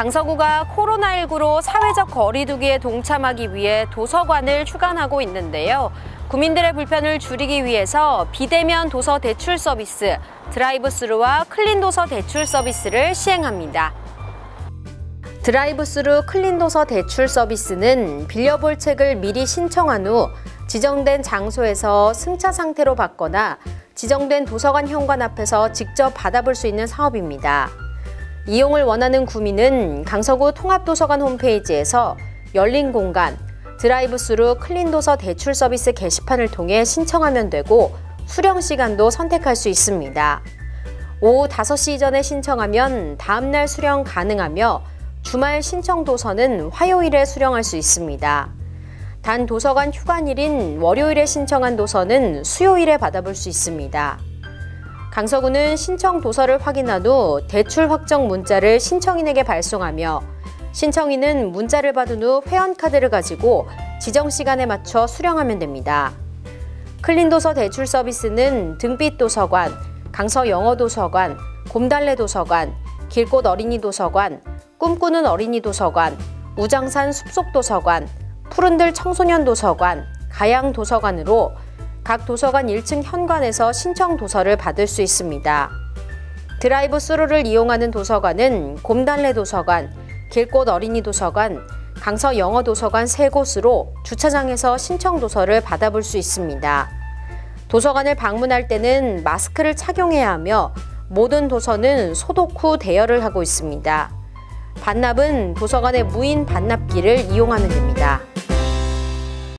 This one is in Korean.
강서구가 코로나19로 사회적 거리두기에 동참하기 위해 도서관을 휴관하고 있는데요. 구민들의 불편을 줄이기 위해서 비대면 도서 대출 서비스, 드라이브스루와 클린 도서 대출 서비스를 시행합니다. 드라이브스루 클린 도서 대출 서비스는 빌려볼 책을 미리 신청한 후 지정된 장소에서 승차 상태로 받거나 지정된 도서관 현관 앞에서 직접 받아볼 수 있는 사업입니다. 이용을 원하는 구민은 강서구 통합도서관 홈페이지에서 열린 공간, 드라이브 스루 클린도서 대출 서비스 게시판을 통해 신청하면 되고 수령 시간도 선택할 수 있습니다. 오후 5시 이전에 신청하면 다음날 수령 가능하며 주말 신청 도서는 화요일에 수령할 수 있습니다. 단 도서관 휴관일인 월요일에 신청한 도서는 수요일에 받아볼 수 있습니다. 강서구는 신청 도서를 확인한 후 대출 확정 문자를 신청인에게 발송하며 신청인은 문자를 받은 후 회원카드를 가지고 지정 시간에 맞춰 수령하면 됩니다. 클린도서 대출 서비스는 등빛 도서관, 강서 영어 도서관, 곰달래 도서관, 길꽃 어린이 도서관, 꿈꾸는 어린이 도서관, 우장산 숲속 도서관, 푸른들 청소년 도서관, 가양 도서관으로 각 도서관 1층 현관에서 신청 도서를 받을 수 있습니다. 드라이브 스루를 이용하는 도서관은 곰달래 도서관, 길꽃 어린이 도서관, 강서 영어 도서관 세 곳으로 주차장에서 신청 도서를 받아볼 수 있습니다. 도서관을 방문할 때는 마스크를 착용해야 하며 모든 도서는 소독 후 대여를 하고 있습니다. 반납은 도서관의 무인 반납기를 이용하면 됩니다.